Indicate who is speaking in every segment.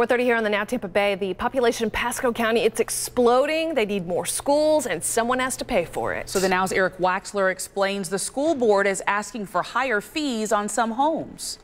Speaker 1: 4:30 here on the Now Tampa Bay. The population in Pasco County it's exploding. They need more schools, and someone has to pay for it.
Speaker 2: So the Now's Eric Waxler explains the school board is asking for higher fees on some homes.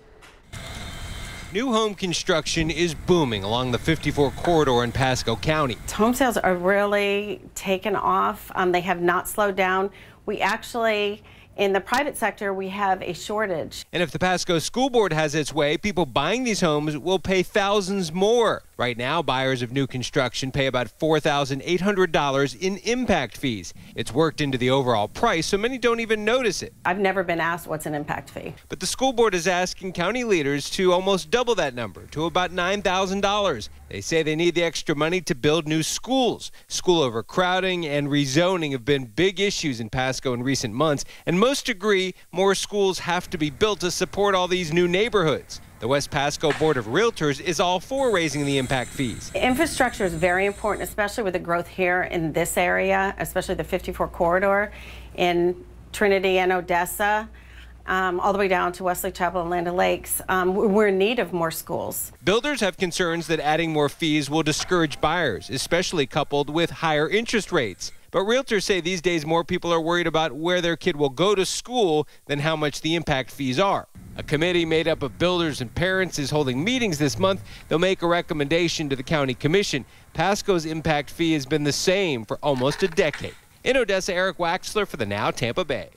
Speaker 3: New home construction is booming along the 54 corridor in Pasco County.
Speaker 4: Home sales are really taken off. Um, they have not slowed down. We actually in the private sector, we have a shortage.
Speaker 3: And if the Pasco School Board has its way, people buying these homes will pay thousands more. Right now, buyers of new construction pay about $4,800 in impact fees. It's worked into the overall price, so many don't even notice it.
Speaker 4: I've never been asked what's an impact fee.
Speaker 3: But the school board is asking county leaders to almost double that number to about $9,000. They say they need the extra money to build new schools. School overcrowding and rezoning have been big issues in Pasco in recent months, and most agree more schools have to be built to support all these new neighborhoods. The West Pasco Board of Realtors is all for raising the impact fees.
Speaker 4: Infrastructure is very important, especially with the growth here in this area, especially the 54 corridor in Trinity and Odessa. Um, all the way down to Wesley Chapel and Land Lakes. Um, we're in need of more schools.
Speaker 3: Builders have concerns that adding more fees will discourage buyers, especially coupled with higher interest rates. But realtors say these days more people are worried about where their kid will go to school than how much the impact fees are. A committee made up of builders and parents is holding meetings this month. They'll make a recommendation to the county commission. Pasco's impact fee has been the same for almost a decade. In Odessa, Eric Waxler for the Now Tampa Bay.